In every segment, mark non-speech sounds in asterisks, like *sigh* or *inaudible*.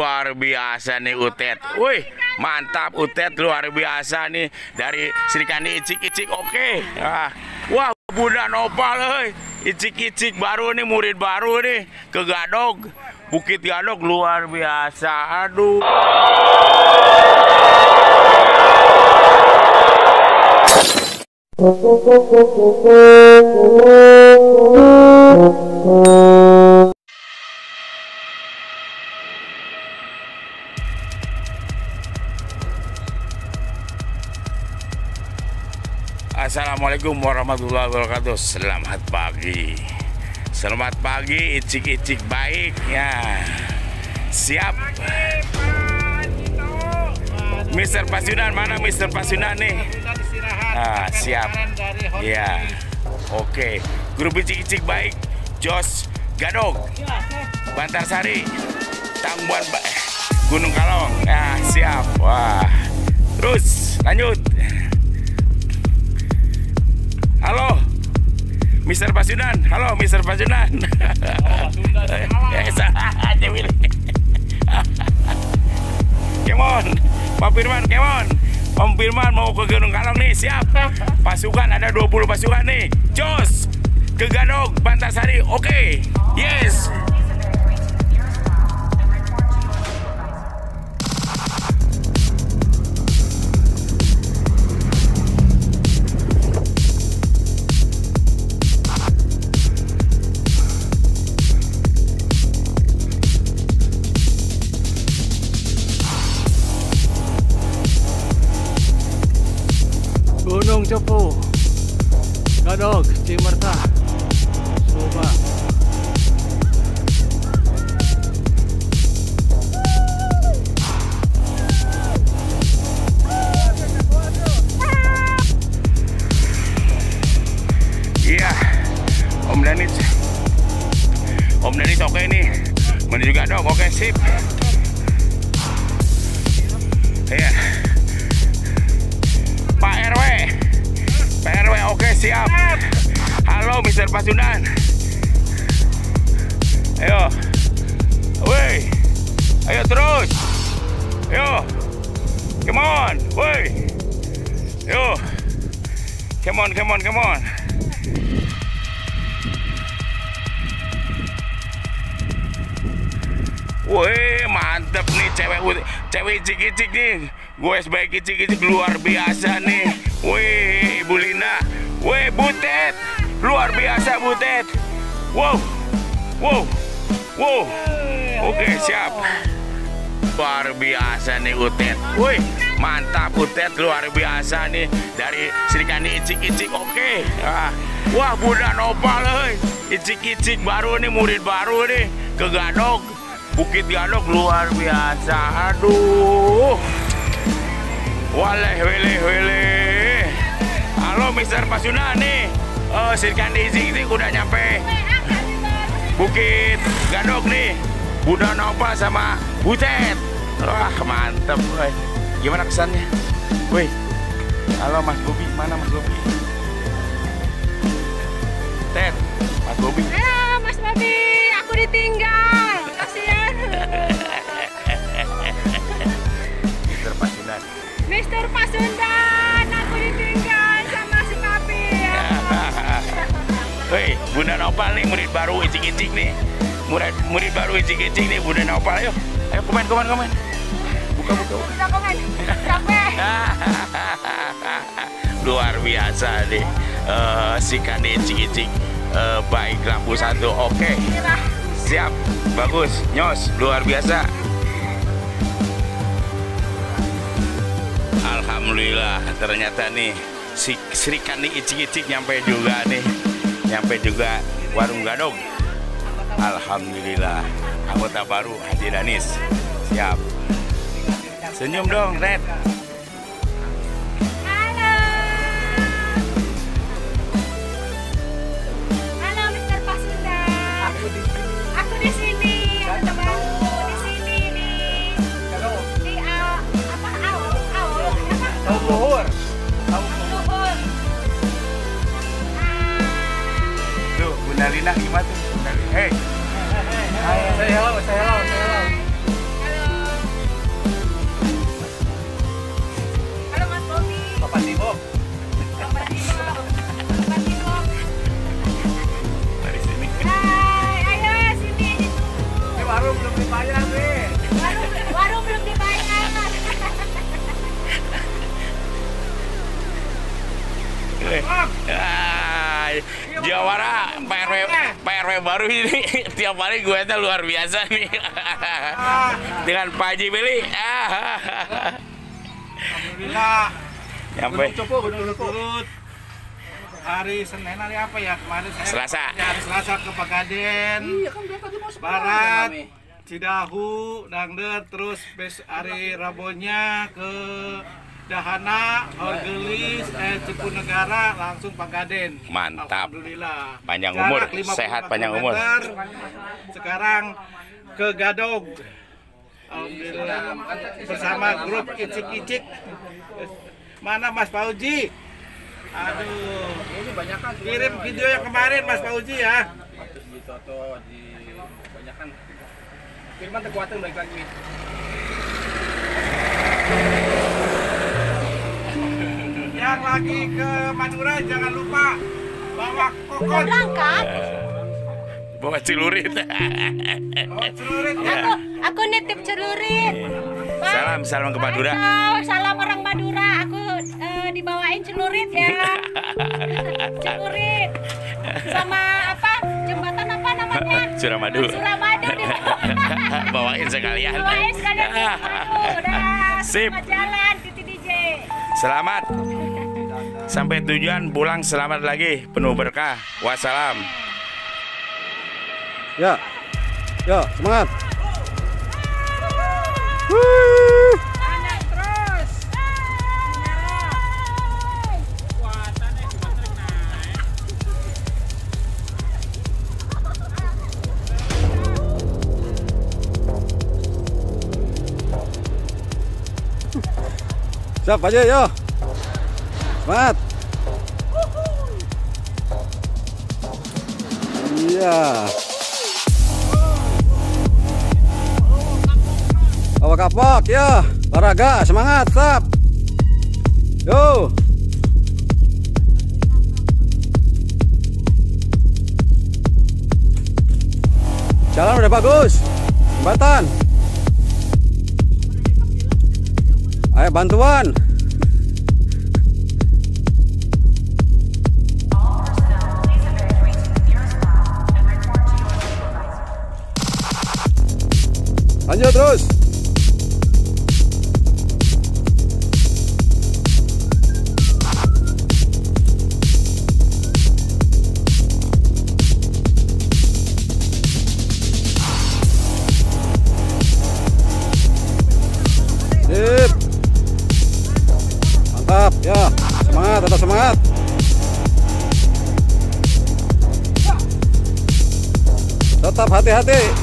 Luar biasa nih Utet. Wih, mantap Utet luar biasa nih dari Sri Kandi Icik-icik oke. Ah, wah, Bunda Nopal euy. Icik-icik baru nih murid baru nih ke Gadog. Bukit Gadog luar biasa. Aduh. Assalamualaikum warahmatullahi wabarakatuh. Selamat pagi. Selamat pagi icik-icik baik ya. Siap. Mister Pasunan mana Mister Pasunan nih? Ah, siap. Ya. Oke. Grup icik-icik baik Jos Gadog Bantarsari. Tangguan eh, Gunung Kalong. Ya siap. Wah. Terus lanjut Mister Pasunan. Halo, Mister ya, *laughs* saja Willy. *laughs* Kemon, Pak Firman, Kemon. Om Firman mau ke Gunung Kalong nih, siap. Pasukan ada 20 pasukan nih. Jos ke Gadog, Bantarsari. Oke. Yes. Gadog Cimerta Suba Iya, Om Danis. Om Danis oke nih. Menuju Gadog, oke sip. Iya. Pak RW. Pak RW oke siap. Halo Mister Pasunan. Ayo. Woi. Ayo terus. Ayo. Come on. Woi. Yo. Come on, come on, come on. Wih mantep nih cewek cewek icik-icik nih Gue sebagai icik-icik luar biasa nih Wih Ibu Lina Wih Butet. Luar biasa Butet. Wow. Wow. Wow. Oke siap. Luar biasa nih Utet Wih mantap Utet luar biasa nih. Dari Sri Kandi icik-icik. Oke. Ah. Wah Bunda Nopal. Icik-icik baru nih murid baru nih. Ke Gadog Bukit Gadog luar biasa. Aduh. Waleh weleh weleh. Halo Mister Pasunan nih. Oh, Sri Kandi Zik udah nyampe Bukit Gadog nih. Bunda Nopal sama Butet. Wah, mantep, woy. Gimana kesannya? Woi. Halo Mas Bobi, mana Mas Bobi? Ted, Mas Bobi. Halo Mas Bobi, aku ditinggal. Nopal nih murid baru icik-icik nih. Murid murid baru icik-icik nih Bunda Nopal ayo. Ayo komen komen komen. Buka buka. buka. Bisa komen. Capek. *laughs* Luar biasa nih. Eh si Kandi icik-icik eh, baik lampu satu. Oke. Siap. Bagus. Nyos luar biasa. Alhamdulillah ternyata nih si Sri Kandi icik-icik nyampe juga nih. Nyampe juga warung gadog. Alhamdulillah anggota baru Haji Danis. Siap. Senyum dong, Red. Halo. Halo Mister Pasundan. Aku di sini. Aku di sini. Baru di sini nih. Di uh, apa awal awal apa? Rina gimana tuh? Dari, hey. Hai, saya hello, saya hello, saya hello. Halo Mas Bobby. Bapak Tibo. Bapak Tibo. Bapak Tibo. Dari sini. Hai, ayo sini aja tunggu. Ini baru belum dibayar. Ini *laughs* tiap hari gue tuh luar biasa nih. Dengan Pak Haji Billy. Alhamdulillah. Nyampe. Gunung Cupu berturut-turut. Hari Senin hari apa ya kemarin saya Selasa. Ya, hari Selasa ke Pagaden Barat Cidahu Dangder terus bes hari Rabonya ke Dahana Horgelis eh Cipunegara langsung Pagaden Mantap. Alhamdulillah Panjang Jarak umur, 54 sehat panjang umur. Sekarang ke Gadog Alhamdulillah bersama grup Icik-Icik Mana Mas Pauji? Aduh. Ini banyak Kirim video yang kemarin Mas Pauji ya. di Toto di banyak kan Firman Tekuateng balik lagi Yang lagi ke Madura jangan lupa bawa Udah kokon. berangkat? Bawa celurit. Bawa celurit ya. Aku, aku nitip celurit. Pak. Salam, salam ke Madura. Halo, salam orang Madura. Aku eh, dibawain celurit ya. *laughs* celurit. Sama apa? Jembatan apa namanya? Suramadu. Suramadu. *laughs* Bawain sekalian. Bawain sekalian *laughs* Suramadu. Udah. Sip. Selamat jalan, Titi DJ. Selamat. Sampai tujuan pulang selamat lagi penuh berkah. Wassalam. Ya. Ya, semangat. Wih. Siap aja yo. Semangat. Iya. Bawa kapok ya. Olahraga semangat, stop. Yo. Jalan udah bagus. Jembatan. Ayo bantuan. Tetap hati-hati.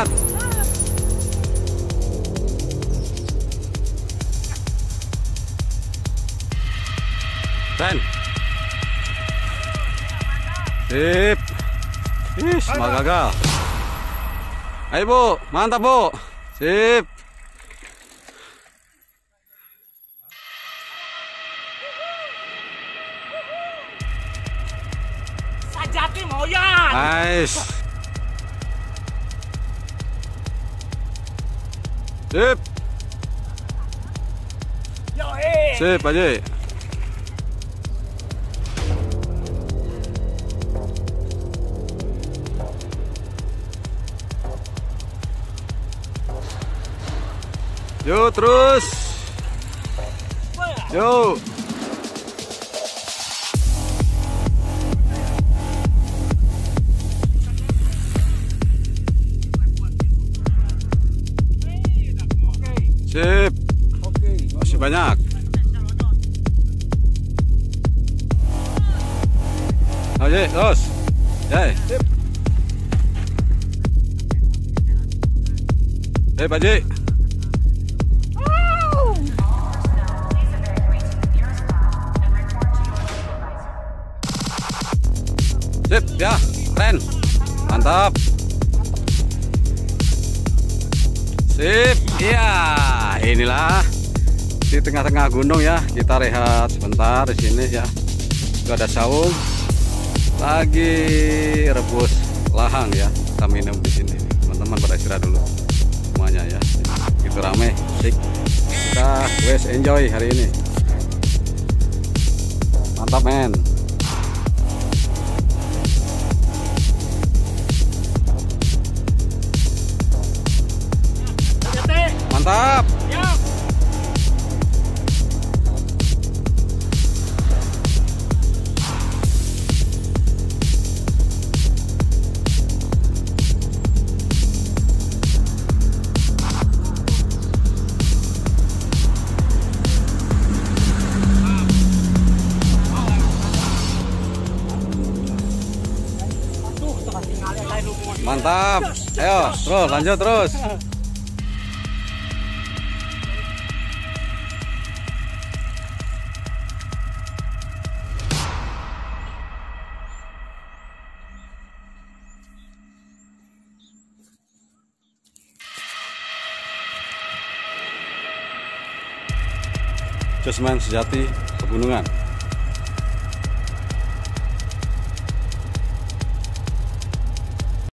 Semangat. Keren. Sip. Ih, malah gagal. Ayo, Bu. Mantap, Bu. Sip. Sajati moyan. Nice. Sip. Sip, aja. Yo terus. Yo. Oke, terus. Ya. Sip. Sip, Haji. Sip, ya. Keren. Mantap. Sip. Iya, inilah di tengah-tengah gunung ya. Kita rehat sebentar di sini ya. Itu ada saung. Lagi rebus lahang ya. Kita minum di sini. Teman-teman pada istirahat dulu semuanya ya. Itu rame. Sik. Kita wes enjoy hari ini. Mantap men. Mantap. Ayo, terus lanjut terus. Jasman sejati pegunungan.